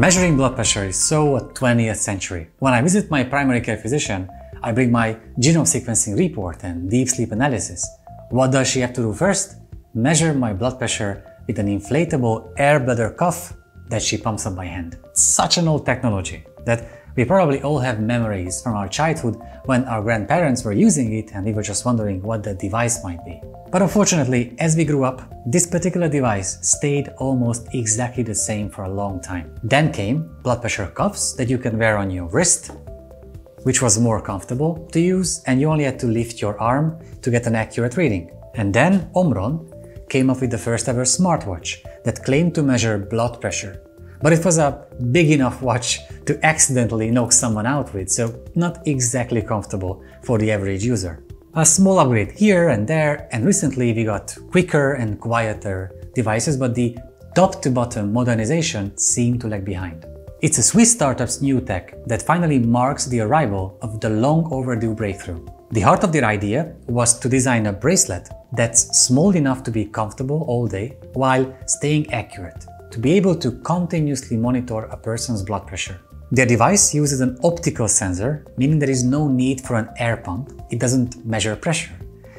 Measuring blood pressure is so 20th century. When I visit my primary care physician, I bring my genome sequencing report and deep sleep analysis. What does she have to do first? Measure my blood pressure with an inflatable air bladder cuff that she pumps up by hand. Such an old technology that we probably all have memories from our childhood when our grandparents were using it and we were just wondering what the device might be. But unfortunately, as we grew up, this particular device stayed almost exactly the same for a long time. Then came blood pressure cuffs that you can wear on your wrist, which was more comfortable to use and you only had to lift your arm to get an accurate reading. And then Omron came up with the first ever smartwatch that claimed to measure blood pressure but it was a big enough watch to accidentally knock someone out with, so not exactly comfortable for the average user. A small upgrade here and there, and recently we got quicker and quieter devices, but the top-to-bottom modernization seemed to lag behind. It's a Swiss startup's new tech that finally marks the arrival of the long overdue breakthrough. The heart of their idea was to design a bracelet that's small enough to be comfortable all day while staying accurate to be able to continuously monitor a person's blood pressure. Their device uses an optical sensor, meaning there is no need for an air pump. It doesn't measure pressure.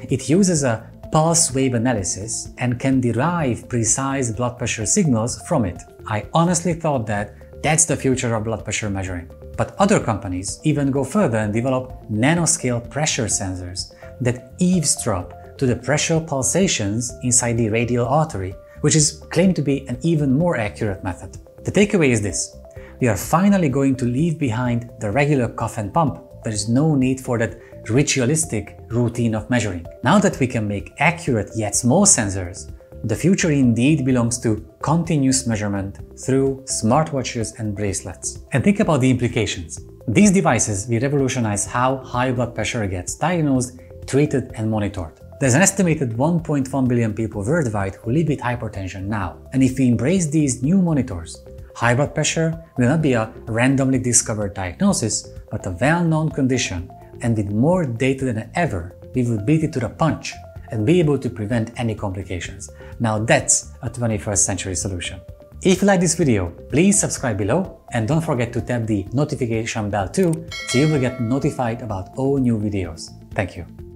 It uses a pulse wave analysis and can derive precise blood pressure signals from it. I honestly thought that that's the future of blood pressure measuring. But other companies even go further and develop nanoscale pressure sensors that eavesdrop to the pressure pulsations inside the radial artery which is claimed to be an even more accurate method. The takeaway is this. We are finally going to leave behind the regular cuff and pump. There is no need for that ritualistic routine of measuring. Now that we can make accurate yet small sensors, the future indeed belongs to continuous measurement through smartwatches and bracelets. And think about the implications. These devices will revolutionize how high blood pressure gets diagnosed, treated and monitored. There's an estimated 1.1 billion people worldwide who live with hypertension now, and if we embrace these new monitors, high blood pressure will not be a randomly discovered diagnosis, but a well-known condition, and with more data than ever, we will beat it to the punch and be able to prevent any complications. Now that's a 21st century solution. If you like this video, please subscribe below and don't forget to tap the notification bell too so you will get notified about all new videos. Thank you.